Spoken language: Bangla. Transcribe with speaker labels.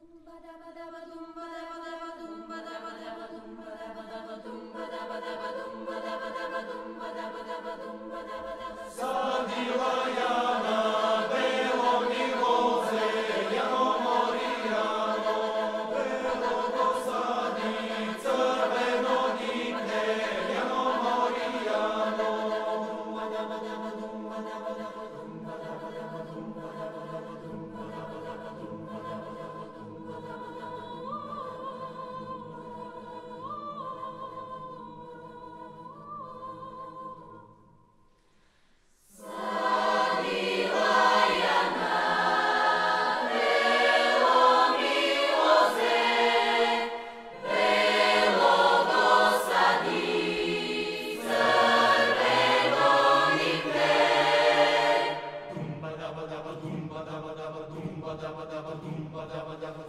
Speaker 1: Dum ba da ba da ba dum ba da ba da. mandava